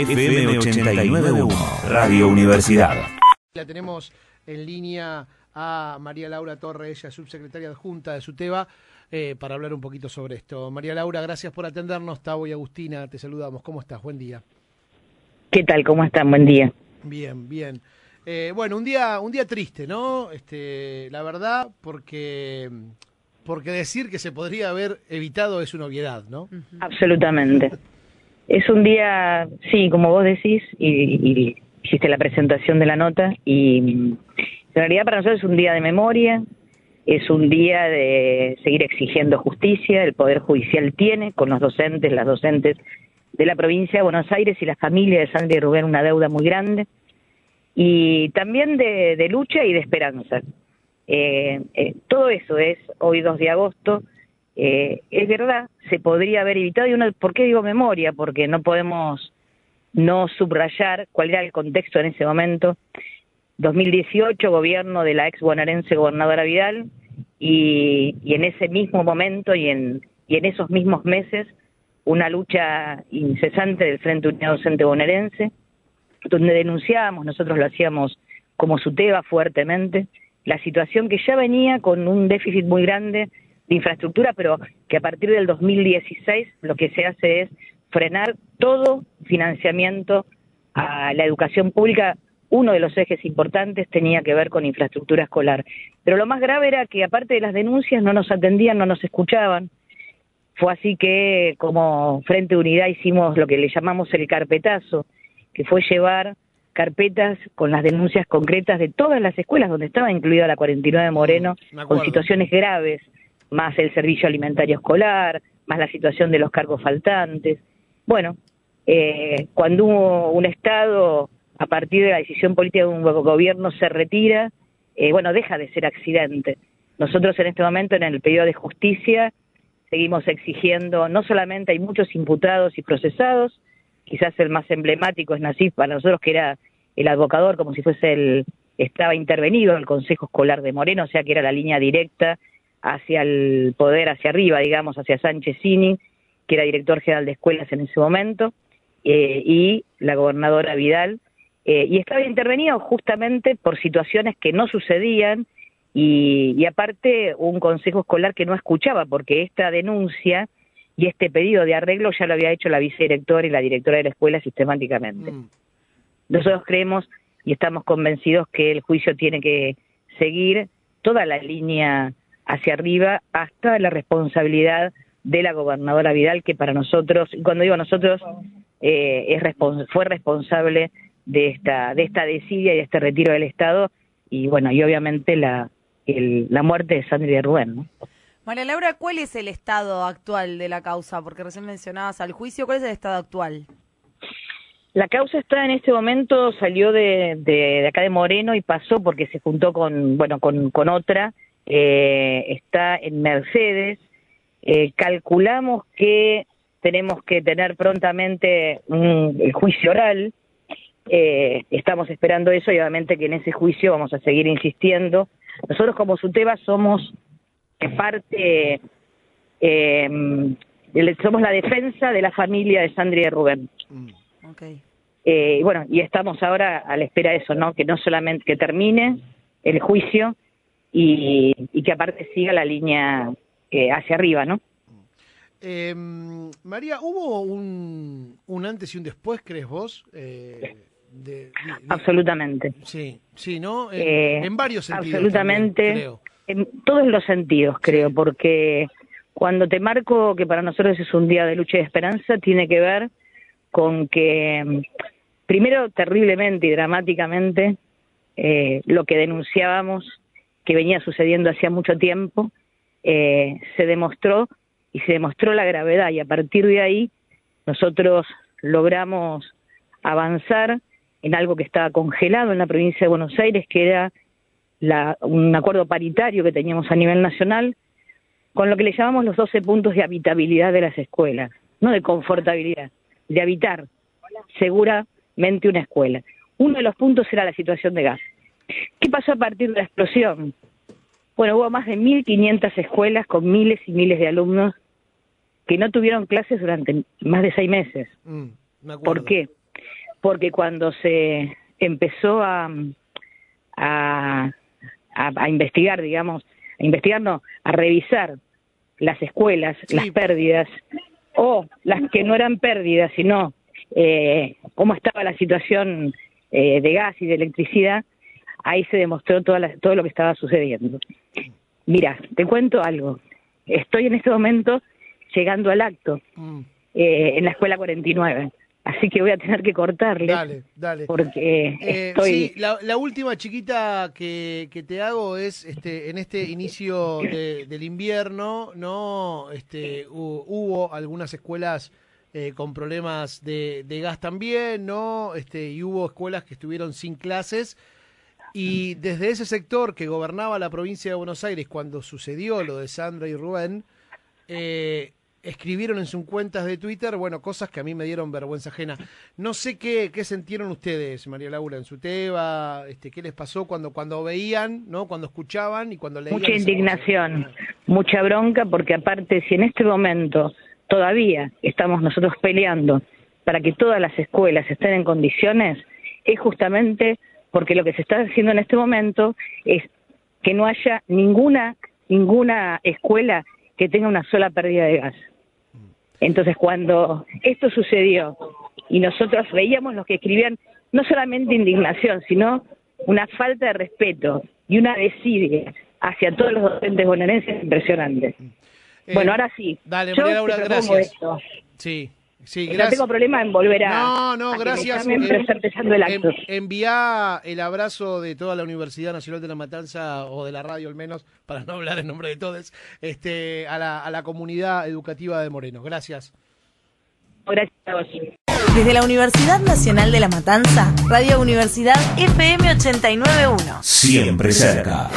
FM 891, Radio Universidad. La tenemos en línea a María Laura Torre, ella subsecretaria adjunta de SUTEBA, eh, para hablar un poquito sobre esto. María Laura, gracias por atendernos. Tavo y Agustina, te saludamos. ¿Cómo estás? Buen día. ¿Qué tal? ¿Cómo están? Buen día. Bien, bien. Eh, bueno, un día, un día triste, ¿no? Este, la verdad, porque, porque decir que se podría haber evitado es una obviedad, ¿no? Absolutamente. Es un día, sí, como vos decís, y, y hiciste la presentación de la nota, y en realidad para nosotros es un día de memoria, es un día de seguir exigiendo justicia, el Poder Judicial tiene con los docentes, las docentes de la provincia de Buenos Aires y la familia de Sandra y Rubén una deuda muy grande y también de, lucha y de esperanza. Eh, eh, todo eso es hoy 2 de agosto, eh, es verdad, se podría haber evitado, y uno, ¿por qué digo memoria? Porque no podemos no subrayar cuál era el contexto en ese momento. 2018, gobierno de la ex bonaerense gobernadora Vidal, y, y en ese mismo momento y en, y en esos mismos meses, una lucha incesante del Frente Unido Docente Bonaerense, donde denunciábamos, nosotros lo hacíamos como SUTEBA fuertemente, la situación que ya venía con un déficit muy grande de infraestructura, pero que a partir del 2016 lo que se hace es frenar todo financiamiento a la educación pública. Uno de los ejes importantes tenía que ver con infraestructura escolar. Pero lo más grave era que aparte de las denuncias no nos atendían, no nos escuchaban. Fue así que como Frente Unidad hicimos lo que le llamamos el carpetazo, que fue llevar carpetas con las denuncias concretas de todas las escuelas donde estaba incluida la 49 Moreno, mm, con situaciones graves, más el servicio alimentario escolar, más la situación de los cargos faltantes. Bueno, eh, cuando un Estado, a partir de la decisión política de un gobierno, se retira, eh, bueno, deja de ser accidente. Nosotros en este momento, en el pedido de justicia, seguimos exigiendo, no solamente hay muchos imputados y procesados, quizás el más emblemático es Nasif para nosotros, que era el advocador, como si fuese el, estaba intervenido en el Consejo Escolar de Moreno, o sea que era la línea directa hacia el poder, hacia arriba, digamos, hacia Sánchez Cini, que era director general de escuelas en ese momento, eh, y la gobernadora Vidal, eh, y estaba intervenido justamente por situaciones que no sucedían, y, y aparte un consejo escolar que no escuchaba, porque esta denuncia y este pedido de arreglo ya lo había hecho la vicedirectora y la directora de la escuela sistemáticamente. Mm. Nosotros creemos y estamos convencidos que el juicio tiene que seguir toda la línea hacia arriba hasta la responsabilidad de la gobernadora Vidal, que para nosotros, cuando digo nosotros, eh, es fue responsable de esta, de esta desidia y de este retiro del Estado, y bueno, y obviamente la, la muerte de Sandra y de Rubén. ¿no? María Laura, ¿cuál es el estado actual de la causa? Porque recién mencionabas al juicio, ¿cuál es el estado actual? La causa está en este momento, salió de, de, acá de Moreno y pasó porque se juntó con, bueno, con, con otra, eh, está en Mercedes. Eh, calculamos que tenemos que tener prontamente un, el juicio oral. Eh, estamos esperando eso y obviamente que en ese juicio vamos a seguir insistiendo. Nosotros como SUTEBA somos parte, eh, somos la defensa de la familia de Sandra y Rubén. Mm. Eh, bueno, y estamos ahora a la espera de eso, ¿no? Que no solamente que termine el juicio y, que aparte siga la línea eh, hacia arriba, ¿no? Eh, María, ¿hubo un, un, antes y un después, crees vos? Eh, de, absolutamente. Sí, sí, ¿no? En, varios sentidos. Absolutamente en todos los sentidos, creo, porque cuando te marco que para nosotros es un día de lucha y de esperanza, tiene que ver con que, primero, terriblemente y dramáticamente, eh, lo que denunciábamos que venía sucediendo hacía mucho tiempo, eh, se demostró y se demostró la gravedad y a partir de ahí nosotros logramos avanzar en algo que estaba congelado en la provincia de Buenos Aires, que era un acuerdo paritario que teníamos a nivel nacional, con lo que le llamamos los 12 puntos de habitabilidad de las escuelas, no de confortabilidad, de habitar seguramente una escuela. Uno de los puntos era la situación de gas. ¿Qué pasó a partir de la explosión? Bueno, hubo más de 1.500 escuelas con miles y miles de alumnos que no tuvieron clases durante más de seis meses. Mm, ¿Por qué? porque cuando se empezó a, a, a, investigar, digamos, a investigar, no, a revisar las escuelas, las pérdidas, o las que no eran pérdidas, sino eh, cómo estaba la situación eh, de gas y de electricidad, ahí se demostró toda todo lo que estaba sucediendo. Mira, te cuento algo. Estoy en este momento llegando al acto mm. eh, en la escuela 49. Así que voy a tener que cortarle. Dale, dale. Porque eh, estoy... Sí, la, última chiquita que, que, te hago es este, en este inicio del invierno, ¿no? Este, hubo algunas escuelas eh, con problemas de, de, gas también, ¿no? Este, y hubo escuelas que estuvieron sin clases. Y desde ese sector que gobernaba la provincia de Buenos Aires cuando sucedió lo de Sandra y Rubén, eh, escribieron en sus cuentas de Twitter, bueno, cosas que a mí me dieron vergüenza ajena. No sé qué, qué sintieron ustedes, María Laura, en su teba, este, qué les pasó cuando, cuando veían, ¿no? cuando escuchaban y cuando leían. Mucha indignación, mucha bronca, porque aparte, si en este momento todavía estamos nosotros peleando para que todas las escuelas estén en condiciones, es justamente porque lo que se está haciendo en este momento es que no haya ninguna ninguna escuela que tenga una sola pérdida de gas. Entonces, cuando esto sucedió y nosotros veíamos los que escribían no solamente indignación, sino una falta de respeto y una desidia hacia todos los docentes bonaerenses impresionante. Eh, bueno, ahora sí. Dale, María Laura, gracias. Sí. Sí, gracias. No tengo problema en volver a. No, no, gracias. empezando el acto. envía el abrazo de toda la Universidad Nacional de la Matanza, o de la radio al menos, para no hablar en nombre de todos, este, a, la, a la comunidad educativa de Moreno. Gracias. Gracias a vos. Desde la Universidad Nacional de La Matanza, Radio Universidad FM 891. Siempre cerca.